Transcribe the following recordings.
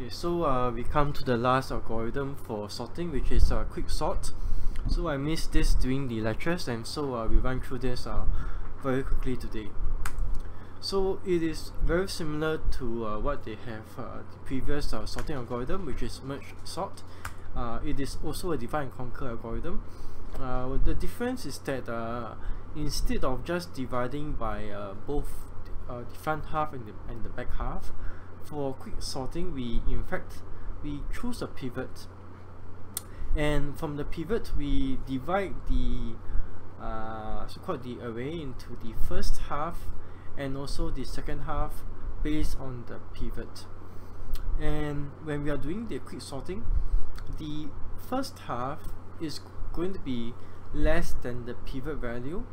Okay, so uh, we come to the last algorithm for sorting, which is uh, quick sort. So I missed this during the lectures, and so uh, we run through this uh, very quickly today. So it is very similar to uh, what they have uh, the previous uh, sorting algorithm, which is merge sort. Uh, it is also a divide and conquer algorithm. The difference is that instead of just dividing by both the front half and the, and the back half, for quick sorting we in fact we choose a pivot. And from the pivot we divide the uh, so called the array into the first half and also the second half based on the pivot. And when we are doing the quick sorting the first half is going to be less than the pivot value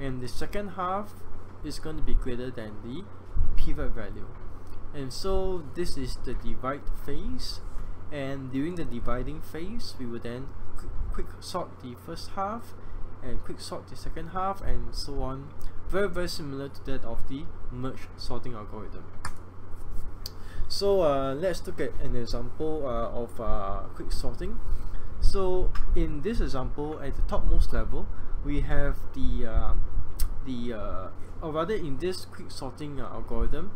and the second half is going to be greater than the pivot value and so this is the divide phase. And during the dividing phase we will then qu quick sort the first half and quick sort the second half and so on. Very very similar to that of the merge sorting algorithm. So uh, let's look at an example uh, of uh, quick sorting. So in this example at the topmost level we have the uh, the uh, or rather in this quick sorting uh, algorithm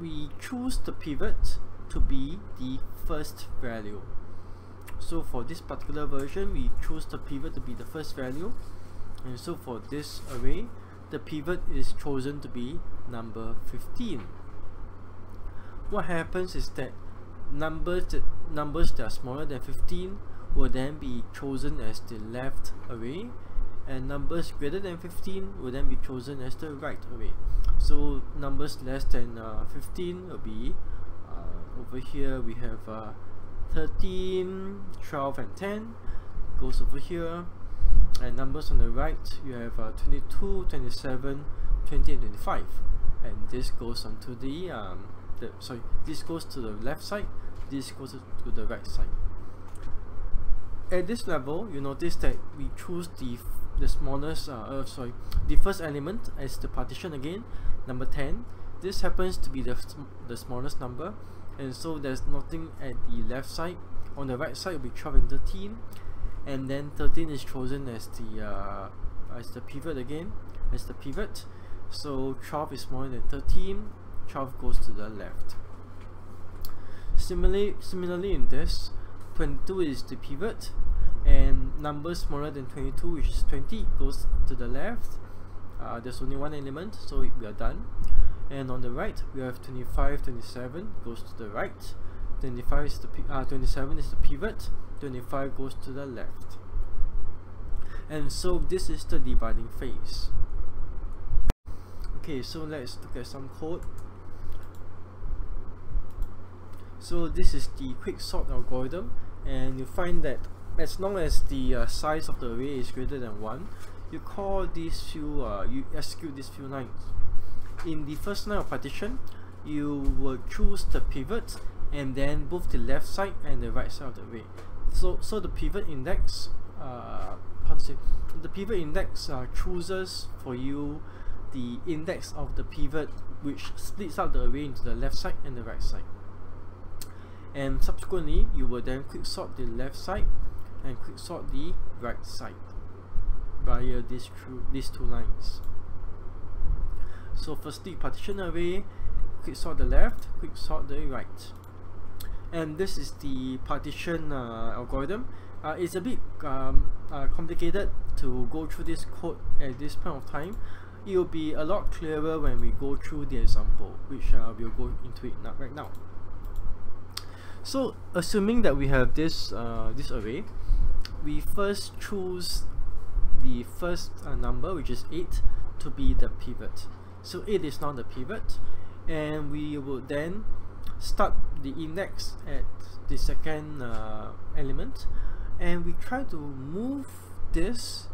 we choose the pivot to be the first value. So for this particular version we choose the pivot to be the first value. And so for this array the pivot is chosen to be number 15 what happens is that numbers that numbers that are smaller than 15 will then be chosen as the left array and numbers greater than 15 will then be chosen as the right array so numbers less than uh, 15 will be uh, over here we have uh, 13 12 and 10 goes over here. And numbers on the right you have uh, 22 27 20 and 25 and this goes on to the, um, the sorry this goes to the left side this goes to the right side. At this level you notice that we choose the the smallest uh, uh, sorry the first element as the partition again number 10 this happens to be the, the smallest number and so there's nothing at the left side. On the right side will be 12 and 13 and then 13 is chosen as the uh, as the pivot again as the pivot. So 12 is smaller than 13 12 goes to the left. Similarly similarly in this 22 is the pivot and numbers smaller than 22 which is 20 goes to the left uh, there's only one element so we are done. And on the right we have 25 27 goes to the right. 25 is the uh, 27 is the pivot. 25 goes to the left. And so this is the dividing phase. Okay so let's look at some code. So this is the quick sort algorithm and you find that as long as the uh, size of the array is greater than 1 you call these few uh, you execute these few lines. In the first line of partition you will choose the pivot and then both the left side and the right side of the array. So so the pivot index uh, how to say the pivot index uh, chooses for you the index of the pivot which splits out the array into the left side and the right side. And subsequently you will then quick sort the left side and quick sort the right side via these two, these two lines. So firstly partition array quick sort the left quick sort the right. And this is the partition uh, algorithm. Uh, it's a bit um, uh, complicated to go through this code at this point of time. It will be a lot clearer when we go through the example which uh, we'll go into it now, right now. So assuming that we have this uh, this array we first choose the first uh, number which is 8 to be the pivot. So 8 is now the pivot and we will then start the index at the second uh, element and we try to move this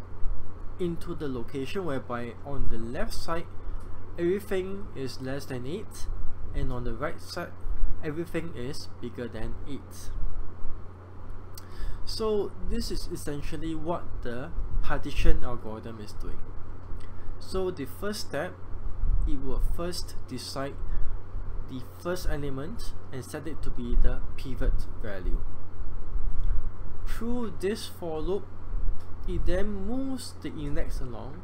into the location whereby on the left side everything is less than 8 and on the right side everything is bigger than 8 so this is essentially what the partition algorithm is doing so the first step it will first decide the first element and set it to be the pivot value. Through this for loop, it then moves the index along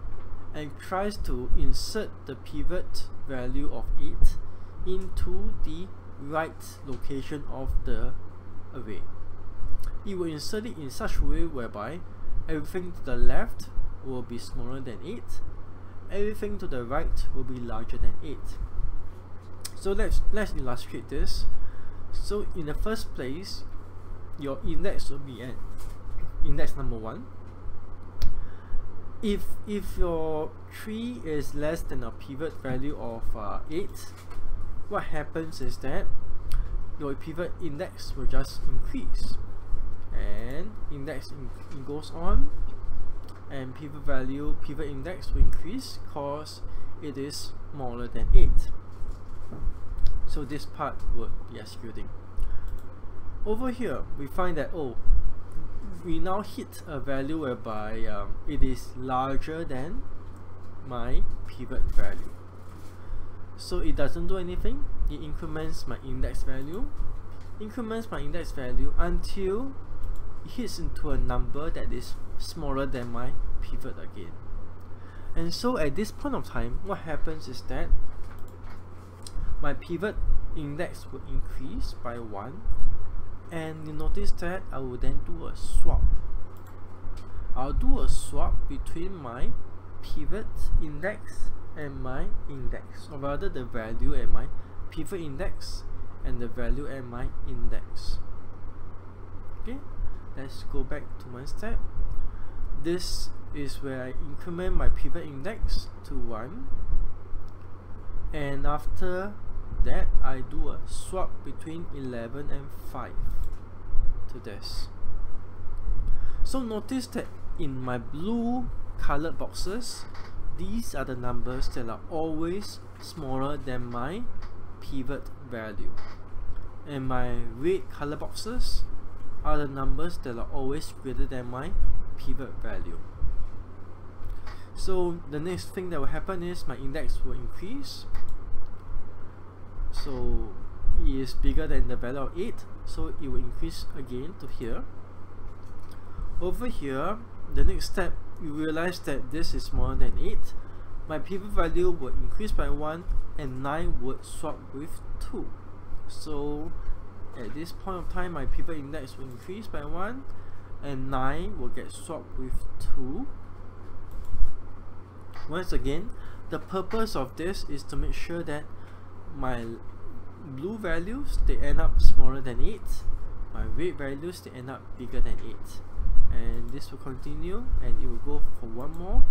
and tries to insert the pivot value of 8 into the right location of the array. It will insert it in such a way whereby everything to the left will be smaller than 8, everything to the right will be larger than 8. So let's let's illustrate this. So in the first place, your index will be at index number 1 if if your tree is less than a pivot value of uh, 8 what happens is that your pivot index will just increase and index in, goes on. And pivot value pivot index will increase because it is smaller than 8 so this part would be executing over here we find that oh we now hit a value whereby um, it is larger than my pivot value. So it doesn't do anything. It increments my index value increments my index value until hits into a number that is smaller than my pivot again. And so at this point of time what happens is that my pivot index will increase by 1 and you notice that I will then do a swap. I'll do a swap between my pivot index and my index or rather the value at my pivot index and the value at my index. Okay let's go back to my step. This is where I increment my pivot index to 1 and after that I do a swap between 11 and 5 to this. So notice that in my blue colored boxes these are the numbers that are always smaller than my pivot value. And my red color boxes are the numbers that are always greater than my pivot value. So the next thing that will happen is my index will increase. So it is bigger than the value of 8 so it will increase again to here. Over here the next step you realize that this is smaller than 8 my pivot value will increase by 1 and 9 would swap with 2 so at this point of time my pivot index will increase by 1 and 9 will get swapped with 2 once again the purpose of this is to make sure that my blue values they end up smaller than 8 my red values they end up bigger than 8 and this will continue and it will go for one more.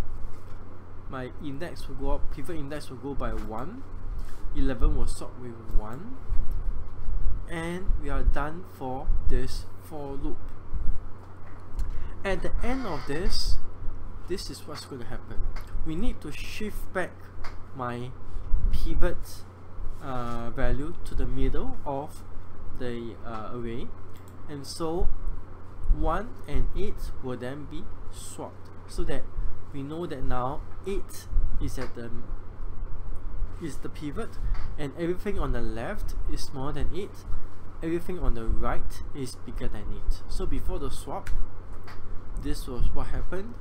My index will go up pivot index will go by 1 11 will swap with 1 and we are done for this for loop. At the end of this this is what's going to happen. We need to shift back my pivot uh, value to the middle of the uh, array. And so 1 and 8 will then be swapped so that we know that now 8 is at the is the pivot and everything on the left is smaller than it. Everything on the right is bigger than it. So before the swap this was what happened.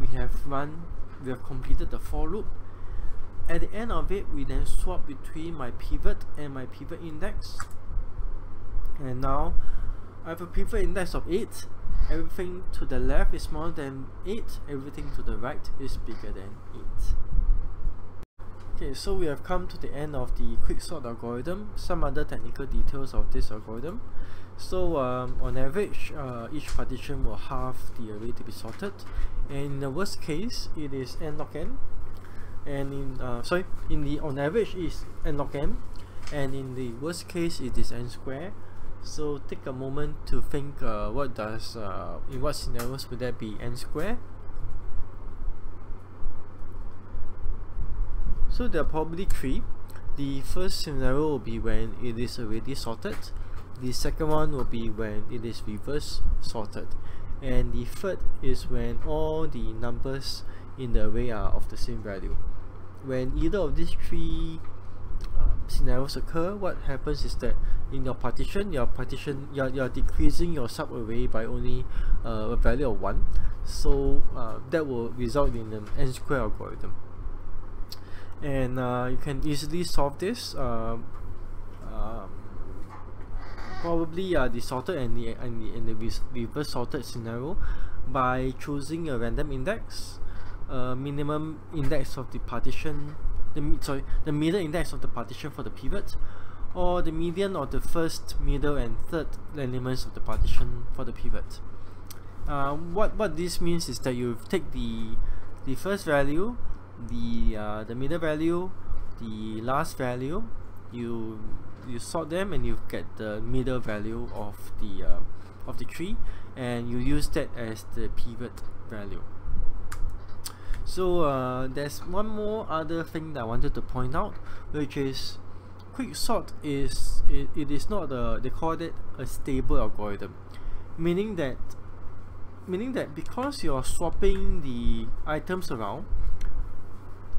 We have run we have completed the for loop. At the end of it we then swap between my pivot and my pivot index. And now I have a pivot index of 8 everything to the left is smaller than 8 everything to the right is bigger than 8 okay so we have come to the end of the quicksort algorithm some other technical details of this algorithm. So um, on average uh, each partition will halve the array to be sorted. And in the worst case it is n log n and in uh, sorry in the on average is n log n and in the worst case it is n square. So take a moment to think uh, what does uh, in what scenarios would that be n square so there are probably three the first scenario will be when it is already sorted the second one will be when it is reverse sorted and the third is when all the numbers in the array are of the same value when either of these three uh, scenarios occur, what happens is that in your partition, your partition, you're, you're decreasing your sub-array by only uh, a value of 1. So uh, that will result in an n-square algorithm. And uh, you can easily solve this. Um, um, probably uh, the sorted and the, and the, and the reverse sorted scenario by choosing a random index, uh, minimum index of the partition, the sorry, the middle index of the partition for the pivot, or the median of the first, middle, and third elements of the partition for the pivot. Uh, what what this means is that you take the the first value, the uh, the middle value, the last value, you you sort them and you get the middle value of the uh, of the tree and you use that as the pivot value. So uh, there's one more other thing that I wanted to point out which is quicksort is it, it is not a they call it a stable algorithm meaning that meaning that because you're swapping the items around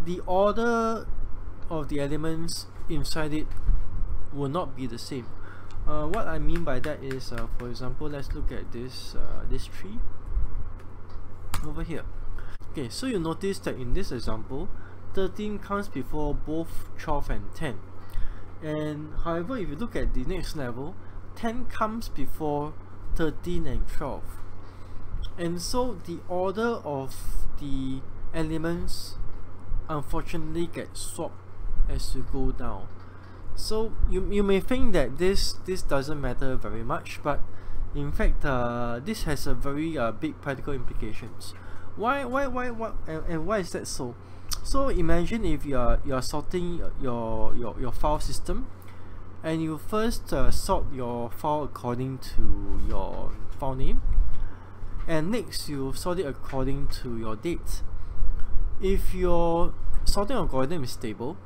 the order of the elements inside it will not be the same. Uh, what I mean by that is uh, for example let's look at this uh, this tree over here. Okay so you notice that in this example 13 comes before both 12 and 10 and however if you look at the next level 10 comes before 13 and 12 and so the order of the elements unfortunately get swapped as you go down. So you, you may think that this this doesn't matter very much but in fact uh, this has a very uh, big practical implications. Why why why what and, and why is that so? So imagine if you are you are sorting your your, your file system and you first uh, sort your file according to your file name and next you sort it according to your date if your sorting algorithm is stable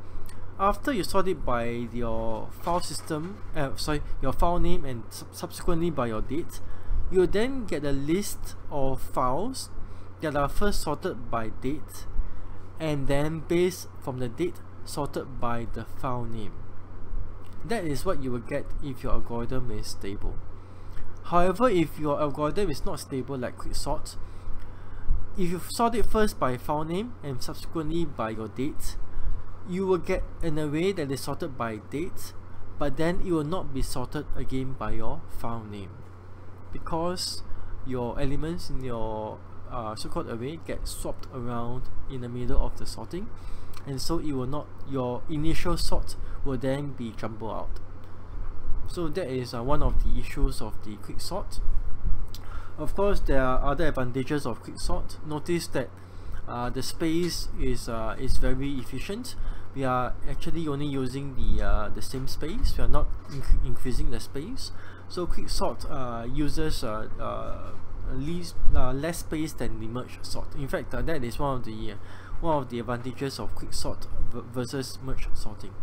after you sort it by your file system uh, sorry your file name and sub subsequently by your date you will then get a list of files that are first sorted by date and then based from the date sorted by the file name. That is what you will get if your algorithm is stable. However if your algorithm is not stable like quicksort if you sort it first by file name and subsequently by your date you will get an array that is sorted by date but then it will not be sorted again by your file name. Because your elements in your uh, so-called array get swapped around in the middle of the sorting and so it will not your initial sort will then be jumbled out. So that is uh, one of the issues of the quicksort of course there are other advantages of quicksort. Notice that uh, the space is uh, is very efficient. We are actually only using the uh, the same space. We are not inc increasing the space. So quicksort uh, uses uh, uh, least less space than the merge sort. In fact that is one of the one of the advantages of quicksort versus merge sorting